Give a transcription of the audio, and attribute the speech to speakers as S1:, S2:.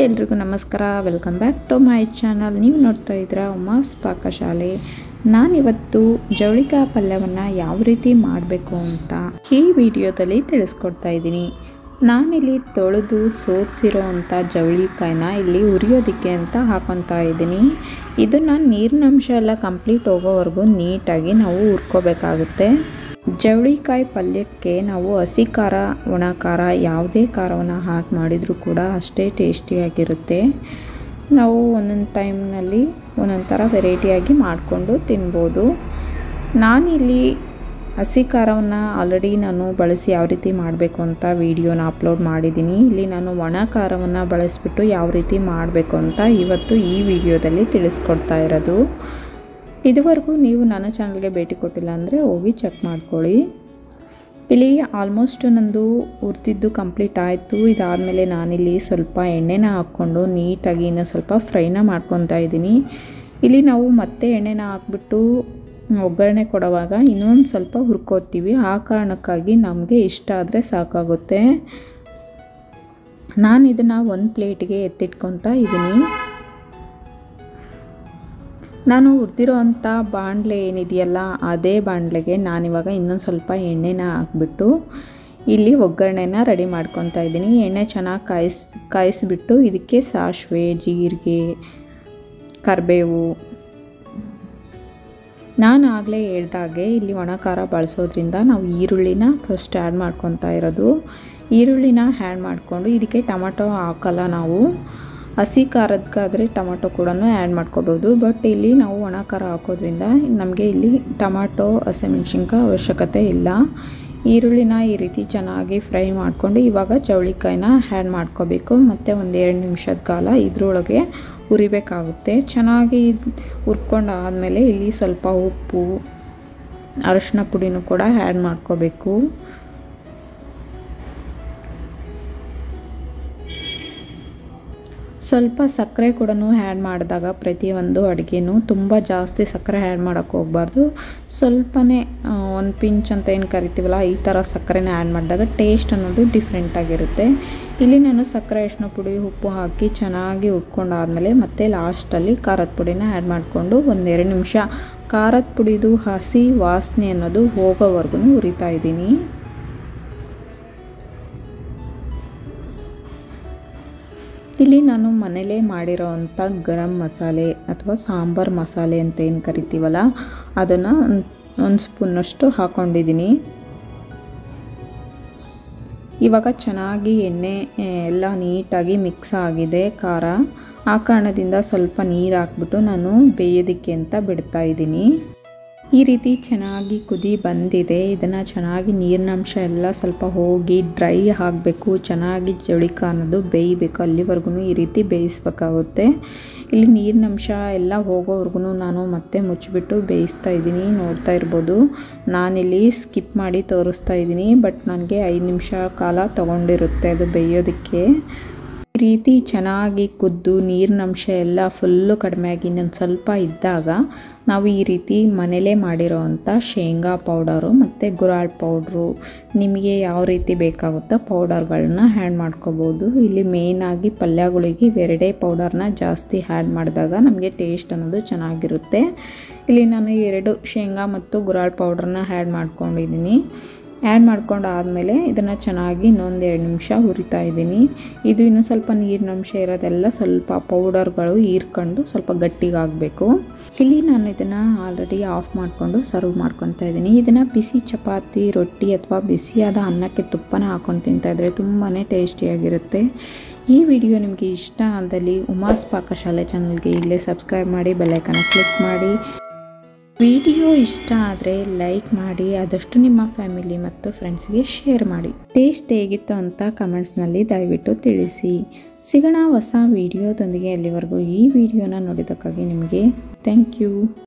S1: Hi ಎಲ್ರಿಗೂ ನಮಸ್ಕಾರ. Welcome back to my channel ನೀವು ನೋಡ್ತಾ ಇದ್ದೀರಾ ಉಮಾಸ್ ಪಾಕಶಾಲೆ ನಾನಿವತ್ತು ಜವಳಿಕಾಯಿ ಪಲ್ಯವನ್ನು ಯಾವ ರೀತಿ ಮಾಡಬೇಕು ಅಂತ ಈ ವಿಡಿಯೋದಲ್ಲಿ ತಿಳಿಸ್ಕೊಡ್ತಾ ಇದ್ದೀನಿ. ನಾನಿಲ್ಲಿ ತೊಳೆದು ಸೋದಿಸಿರೋ ಅಂಥ ಜವಳಿಕಾಯಿನ ಇಲ್ಲಿ ಉರಿಯೋದಕ್ಕೆ ಅಂತ ಹಾಕೊತಾ ಇದ್ದೀನಿ. ಇದನ್ನು ನೀರಿನಂಶ ಎಲ್ಲ ಕಂಪ್ಲೀಟ್ ಹೋಗೋವರೆಗೂ ನೀಟಾಗಿ ನಾವು ಹುರ್ಕೋಬೇಕಾಗುತ್ತೆ. ಜವಳಿಕಾಯಿ ಪಲ್ಯಕ್ಕೆ ನಾವು ಹಸಿ ಖಾರ, ಒಣ ಖಾರ ಯಾವುದೇ ಖಾರವನ್ನು ಹಾಕಿ ಮಾಡಿದರೂ ಕೂಡ ಅಷ್ಟೇ ಟೇಸ್ಟಿಯಾಗಿರುತ್ತೆ ನಾವು ಒಂದೊಂದು ಟೈಮ್ನಲ್ಲಿ ಒಂದೊಂದು ಥರ ವೆರೈಟಿಯಾಗಿ ಮಾಡಿಕೊಂಡು ತಿನ್ಬೋದು. ನಾನಿಲ್ಲಿ ಹಸಿ ಖಾರವನ್ನು ಆಲ್ರೆಡಿ ನಾನು ಬಳಸಿ ಯಾವ ರೀತಿ ಮಾಡಬೇಕು ಅಂತ ವಿಡಿಯೋನ ಅಪ್ಲೋಡ್ ಮಾಡಿದ್ದೀನಿ. ಇಲ್ಲಿ ನಾನು ಒಣ ಖಾರವನ್ನು ಬಳಸಿಬಿಟ್ಟು ಯಾವ ರೀತಿ ಮಾಡಬೇಕು ಅಂತ ಇವತ್ತು ಈ ವಿಡಿಯೋದಲ್ಲಿ ತಿಳಿಸ್ಕೊಡ್ತಾ ಇರೋದು. ಇದುವರೆಗೂ ನೀವು ನನ್ನ ಚಾನಲ್ಗೆ ಭೇಟಿ ಕೊಟ್ಟಿಲ್ಲ ಅಂದರೆ ಹೋಗಿ ಚೆಕ್ ಮಾಡ್ಕೊಳ್ಳಿ. ಇಲ್ಲಿ ಆಲ್ಮೋಸ್ಟ್ ನಂದು ಹುರಿದಿದ್ದು ಕಂಪ್ಲೀಟ್ ಆಯಿತು. ಇದಾದಮೇಲೆ ನಾನಿಲ್ಲಿ ಸ್ವಲ್ಪ ಎಣ್ಣೆನ ಹಾಕ್ಕೊಂಡು ನೀಟಾಗಿ ಇನ್ನೂ ಸ್ವಲ್ಪ ಫ್ರೈನ ಮಾಡ್ಕೊತಾ ಇದ್ದೀನಿ. ಇಲ್ಲಿ ನಾವು ಮತ್ತೆ ಎಣ್ಣೆನ ಹಾಕ್ಬಿಟ್ಟು ಒಗ್ಗರಣೆ ಕೊಡುವಾಗ ಇನ್ನೊಂದು ಸ್ವಲ್ಪ ಹುರ್ಕೋತೀವಿ. ಆ ಕಾರಣಕ್ಕಾಗಿ ನಮಗೆ ಇಷ್ಟ ಆದರೆ ಸಾಕಾಗುತ್ತೆ. ನಾನು ಇದನ್ನು ಒಂದು ಪ್ಲೇಟಿಗೆ ಎತ್ತಿಟ್ಕೊತಾ ಇದ್ದೀನಿ. ನಾನು ಹುರಿದಿರೋ ಅಂಥ ಬಾಣಲೆ ಏನಿದೆಯಲ್ಲ, ಅದೇ ಬಾಣಲೆಗೆ ನಾನಿವಾಗ ಇನ್ನೊಂದು ಸ್ವಲ್ಪ ಎಣ್ಣೆನ ಹಾಕ್ಬಿಟ್ಟು ಇಲ್ಲಿ ಒಗ್ಗರಣೆನ ರೆಡಿ ಮಾಡ್ಕೊತಾ ಇದ್ದೀನಿ. ಎಣ್ಣೆ ಚೆನ್ನಾಗಿ ಕಾಯಿಸ್, ಕಾಯಿಸಿಬಿಟ್ಟು ಇದಕ್ಕೆ ಸಾಸಿವೆ, ಜೀರಿಗೆ, ಕರಿಬೇವು. ನಾನು ಆಗಲೇ ಹೇಳ್ದಾಗೆ ಇಲ್ಲಿ ಒಣ ಖಾರ ಬಳಸೋದ್ರಿಂದ ನಾವು ಈರುಳ್ಳಿನ ಫಸ್ಟ್ ಆ್ಯಡ್ ಮಾಡ್ಕೊತಾ ಇರೋದು. ಈರುಳ್ಳಿನ ಆ್ಯಡ್ ಮಾಡಿಕೊಂಡು ಇದಕ್ಕೆ ಟೊಮಟೊ ಹಾಕಲ್ಲ ನಾವು. ಹಸಿ ಖಾರದಕ್ಕಾದರೆ ಟೊಮಾಟೊ ಕೂಡ ಆ್ಯಡ್ ಮಾಡ್ಕೋಬೋದು. ಬಟ್ ಇಲ್ಲಿ ನಾವು ಒಣ ಖಾರ ಹಾಕೋದ್ರಿಂದ ನಮಗೆ ಇಲ್ಲಿ ಟೊಮಾಟೊ, ಹಸಿಮೆಣ್ಸಿನ್ಕಾಯಿ ಅವಶ್ಯಕತೆ ಇಲ್ಲ. ಈರುಳ್ಳಿನ ಈ ರೀತಿ ಚೆನ್ನಾಗಿ ಫ್ರೈ ಮಾಡಿಕೊಂಡು ಇವಾಗ ಚೌಳಿಕಾಯಿನ ಆ್ಯಡ್ ಮಾಡ್ಕೋಬೇಕು. ಮತ್ತು ಒಂದೆರಡು ನಿಮಿಷದ ಕಾಲ ಇದ್ರೊಳಗೆ ಹುರಿಬೇಕಾಗುತ್ತೆ. ಚೆನ್ನಾಗಿ ಹುರ್ಕೊಂಡು ಆದಮೇಲೆ ಇಲ್ಲಿ ಸ್ವಲ್ಪ ಉಪ್ಪು, ಅರಶಿನ ಪುಡಿನೂ ಕೂಡ ಆ್ಯಡ್ ಮಾಡ್ಕೋಬೇಕು. ಸ್ವಲ್ಪ ಸಕ್ಕರೆ ಕೂಡ ಆ್ಯಡ್ ಮಾಡಿದಾಗ ಪ್ರತಿಯೊಂದು ಅಡುಗೆನೂ ತುಂಬ ಜಾಸ್ತಿ ಸಕ್ಕರೆ ಆ್ಯಡ್ ಮಾಡೋಕ್ಕೆ ಹೋಗ್ಬಾರ್ದು. ಸ್ವಲ್ಪನೇ ಒಂದು ಪಿಂಚ್ ಅಂತ ಏನು ಕರಿತೀವಲ್ಲ, ಈ ಥರ ಸಕ್ಕರೆನ ಆ್ಯಡ್ ಮಾಡಿದಾಗ ಟೇಸ್ಟ್ ಅನ್ನೋದು ಡಿಫ್ರೆಂಟಾಗಿರುತ್ತೆ ಇಲ್ಲಿ ನಾನು ಸಕ್ಕರೆ ಅರಿಶಿನ ಪುಡಿ, ಉಪ್ಪು ಹಾಕಿ ಚೆನ್ನಾಗಿ ಉಕ್ಕೊಂಡಾದಮೇಲೆ ಮತ್ತೆ ಲಾಸ್ಟಲ್ಲಿ ಖಾರದ ಪುಡಿನ ಆ್ಯಡ್ ಮಾಡಿಕೊಂಡು ಒಂದೆರಡು ನಿಮಿಷ ಖಾರದ ಪುಡಿದು ಹಸಿ ವಾಸನೆ ಅನ್ನೋದು ಹೋಗೋವರೆಗೂ ಉರಿತಾ ಇದ್ದೀನಿ. ಇಲ್ಲಿ ನಾನು ಮನೇಲೇ ಮಾಡಿರೋ ಅಂಥ ಗರಂ ಮಸಾಲೆ ಅಥವಾ ಸಾಂಬಾರ್ ಮಸಾಲೆ ಅಂತ ಏನು ಕರಿತೀವಲ್ಲ, ಅದನ್ನು ಒಂದು ಸ್ಪೂನಷ್ಟು ಹಾಕ್ಕೊಂಡಿದ್ದೀನಿ ಇವಾಗ ಚೆನ್ನಾಗಿ ಎಣ್ಣೆ ಎಲ್ಲ ನೀಟಾಗಿ ಮಿಕ್ಸ್ ಆಗಿದೆ ಖಾರ. ಆ ಕಾರಣದಿಂದ ಸ್ವಲ್ಪ ನೀರು ಹಾಕ್ಬಿಟ್ಟು ನಾನು ಬೇಯೋದಕ್ಕೆ ಅಂತ ಬಿಡ್ತಾ ಇದ್ದೀನಿ. ಈ ರೀತಿ ಚೆನ್ನಾಗಿ ಕುದಿ ಬಂದಿದೆ. ಇದನ್ನು ಚೆನ್ನಾಗಿ ನೀರಿನಂಶ ಎಲ್ಲ ಸ್ವಲ್ಪ ಹೋಗಿ ಡ್ರೈ ಆಗಬೇಕು. ಚೆನ್ನಾಗಿ ಜಳಿಕ ಅನ್ನೋದು ಬೇಯಬೇಕು. ಅಲ್ಲಿವರೆಗೂ ಈ ರೀತಿ ಬೇಯಿಸ್ಬೇಕಾಗುತ್ತೆ. ಇಲ್ಲಿ ನೀರಿನಂಶ ಎಲ್ಲ ಹೋಗೋವರೆಗೂ ನಾನು ಮತ್ತೆ ಮುಚ್ಚಿಬಿಟ್ಟು ಬೇಯಿಸ್ತಾ ಇದ್ದೀನಿ. ನೋಡ್ತಾ ಇರ್ಬೋದು. ನಾನಿಲ್ಲಿ ಸ್ಕಿಪ್ ಮಾಡಿ ತೋರಿಸ್ತಾ ಇದ್ದೀನಿ. ಬಟ್ ನನಗೆ ಐದು ನಿಮಿಷ ಕಾಲ ತೊಗೊಂಡಿರುತ್ತೆ ಅದು ಬೇಯೋದಕ್ಕೆ. ರೀತಿ ಚೆನ್ನಾಗಿ ಕುದ್ದು ನೀರಿನಂಶ ಎಲ್ಲ ಫುಲ್ಲು ಕಡಿಮೆಯಾಗಿ ಇನ್ನೊಂದು ಸ್ವಲ್ಪ ಇದ್ದಾಗ ನಾವು ಈ ರೀತಿ ಮನೇಲೇ ಮಾಡಿರೋ ಅಂಥ ಶೇಂಗಾ ಪೌಡರು ಮತ್ತು ಗುರಾಳ್ ಪೌಡ್ರು ನಿಮಗೆ ಯಾವ ರೀತಿ ಬೇಕಾಗುತ್ತೋ ಪೌಡರ್ಗಳನ್ನ ಆ್ಯಡ್ ಮಾಡ್ಕೋಬೋದು. ಇಲ್ಲಿ ಮೇಯ್ನಾಗಿ ಪಲ್ಯಗಳಿಗೆ ಎರಡೇ ಪೌಡರ್ನ ಜಾಸ್ತಿ ಹ್ಯಾಡ್ ಮಾಡಿದಾಗ ನಮಗೆ ಟೇಸ್ಟ್ ಅನ್ನೋದು ಚೆನ್ನಾಗಿರುತ್ತೆ. ಇಲ್ಲಿ ನಾನು ಎರಡು ಶೇಂಗಾ ಮತ್ತು ಗುರಾಳ್ ಪೌಡ್ರನ್ನ ಹ್ಯಾಡ್ ಮಾಡ್ಕೊಂಡಿದ್ದೀನಿ. ಆ್ಯಡ್ ಮಾಡ್ಕೊಂಡು ಆದಮೇಲೆ ಇದನ್ನು ಚೆನ್ನಾಗಿ ಇನ್ನೊಂದು ಎರಡು ನಿಮಿಷ ಹುರಿತಾ ಇದ್ದೀನಿ. ಇದು ಇನ್ನೂ ಸ್ವಲ್ಪ ನೀರಿನಂಶ ಇರೋದೆಲ್ಲ ಸ್ವಲ್ಪ ಪೌಡರ್ಗಳು ಹೀರ್ಕೊಂಡು ಸ್ವಲ್ಪ ಗಟ್ಟಿಗಾಗಬೇಕು ಇಲ್ಲಿ ನಾನು ಇದನ್ನು ಆಲ್ರೆಡಿ ಆಫ್ ಮಾಡಿಕೊಂಡು ಸರ್ವ್ ಮಾಡ್ಕೊತಾ ಇದ್ದೀನಿ. ಇದನ್ನು ಬಿಸಿ ಚಪಾತಿ, ರೊಟ್ಟಿ ಅಥವಾ ಬಿಸಿಯಾದ ಅನ್ನಕ್ಕೆ ತುಪ್ಪನ ಹಾಕೊಂಡು ತಿಂತಾಯಿದ್ರೆ ತುಂಬಾ ಟೇಸ್ಟಿಯಾಗಿರುತ್ತೆ ಈ ವಿಡಿಯೋ ನಿಮಗೆ ಇಷ್ಟ ಆದಲ್ಲಿ ಉಮಾಸ್ ಪಾಕಶಾಲೆ ಚಾನಲ್ಗೆ ಇಲ್ಲೇ ಸಬ್ಸ್ಕ್ರೈಬ್ ಮಾಡಿ ಬೆಲ್ಲೈಕನ್ನ ಕ್ಲಿಕ್ ಮಾಡಿ. ವಿಡಿಯೋ ಇಷ್ಟ ಆದರೆ ಲೈಕ್ ಮಾಡಿ, ಆದಷ್ಟು ನಿಮ್ಮ ಫ್ಯಾಮಿಲಿ ಮತ್ತು ಫ್ರೆಂಡ್ಸ್ಗೆ ಶೇರ್ ಮಾಡಿ. ಟೇಸ್ಟ್ ಹೇಗಿತ್ತು ಅಂತ ಕಮೆಂಟ್ಸ್ನಲ್ಲಿ ದಯವಿಟ್ಟು ತಿಳಿಸಿ. ಸಿಗೋಣ ಹೊಸ ವಿಡಿಯೋದೊಂದಿಗೆ ಅಲ್ಲಿವರೆಗೂ ಈ ವಿಡಿಯೋನ ನೋಡಿದ್ದಕ್ಕಾಗಿ ನಿಮಗೆ ಥ್ಯಾಂಕ್ ಯು.